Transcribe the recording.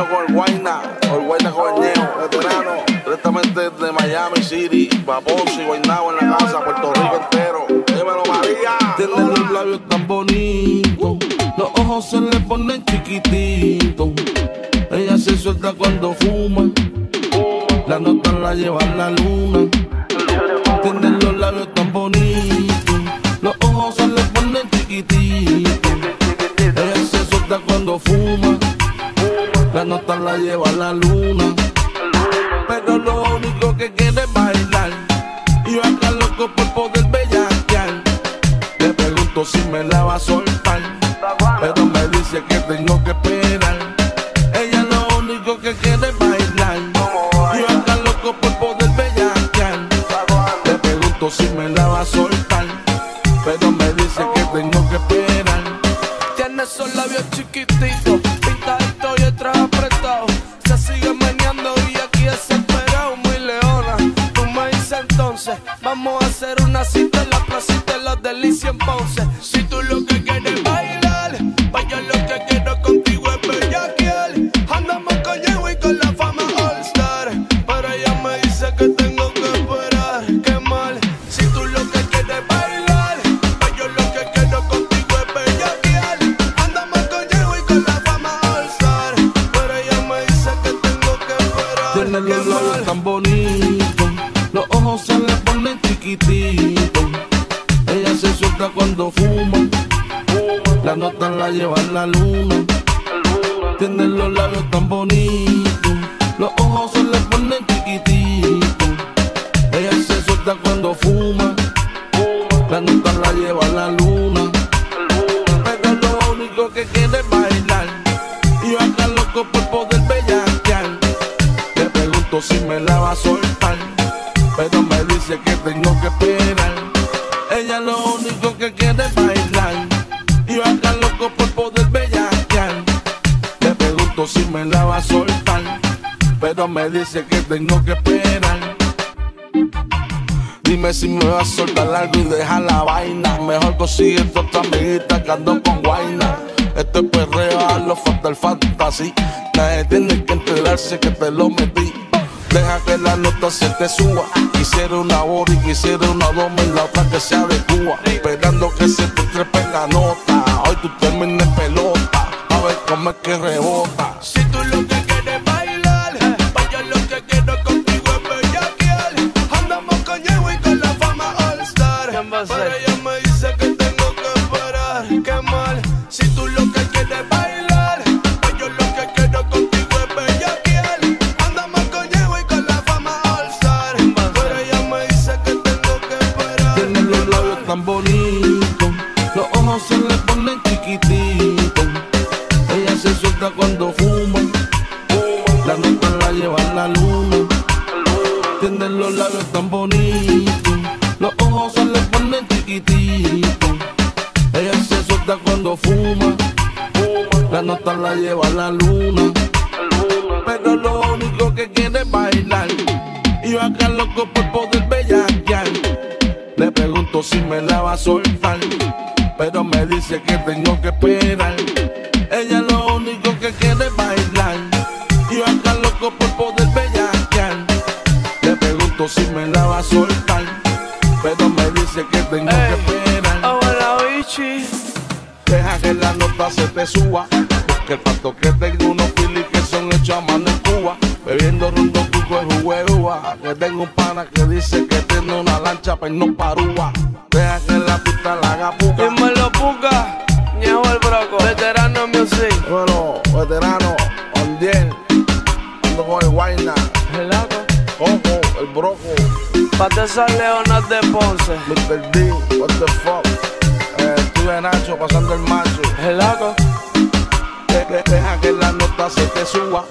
ñeo con Guayna, el Guayna con ñeo, veterano, directamente de Miami City, Paposo y Guaynabo en la casa, Puerto Rico entero. Dímelo, María. Tiene los labios tan bonitos, los ojos se le ponen chiquititos. Ella se suelta cuando fuma, la nota la lleva a la luna. Tiene los labios tan bonitos, los ojos se le ponen chiquititos. Ella se suelta cuando fuma, la nota la lleva a la luna. Pero lo único que quiere es bailar. Y yo acá loco por poder bellaquear. Le pregunto si me la va a soltar. Pero me dice que tengo que esperar. De la cuando fuma, la nota la lleva a la luna. Tiene los labios tan bonitos, los ojos se le ponen chiquititos. Ella se suelta cuando fuma, la nota la lleva la luna. Pero lo único que quiere es bailar, y yo acá loco por poder bellaquear. Le pregunto si me la va a soltar, pero me dice que tengo que esperar. Bailar, y yo acá loco por poder bellaquear. Le pregunto si me la va a soltar, pero me dice que tengo que esperar. Dime si me vas a soltar algo y dejar la vaina. Mejor consigue otra amiguita que ando con guaina. Este perreo a lo fatal fantasy. Nadie tiene que enterarse que te lo metí. Deja que la nota se te suba. Quisiera una bori, quisiera una doma y la otra que sea de Cuba. Esperando que se te trepe la nota. Hoy tú termines pelota. A ver cómo es que rebota. Si tú lo que quieres es bailar, vaya lo que quiero contigo es bellaquear. Andamos con Yehu y con la fama All Star. Se le ponen chiquititos. Ella se suelta cuando fuma, la nota la lleva a la luna. Tiene los labios tan bonitos, los ojos se le ponen chiquititos. Ella se suelta cuando fuma, la nota la lleva a la luna. Pero lo único que quiere es bailar, y yo acá loco por poder bellaquear. Le pregunto si me la va a soltar, pero me dice que tengo que esperar. Ella lo único que quiere es bailar, y yo acá loco por poder bellaquear. Le pregunto si me la va a soltar, pero me dice que tengo que esperar. Hola, bichi. Deja que la nota se te suba. Que el pato que tengo unos filis que son hechos a mano en Cuba. Bebiendo rondo cuco de uva. Que tengo un pana que dice que tiene una lancha pero no parúa. Deja que la pista la haga puca. Dímelo, puca. Ñejo el broco. Veterano music. Bueno, veterano, on 10, ando con el Guayna, El lago. Coco, el Broco, Pate San Leonas de Ponce. Mr. D, what the fuck. Eh, estuve Nacho pasando el macho. De- Deja que la nota se te suba.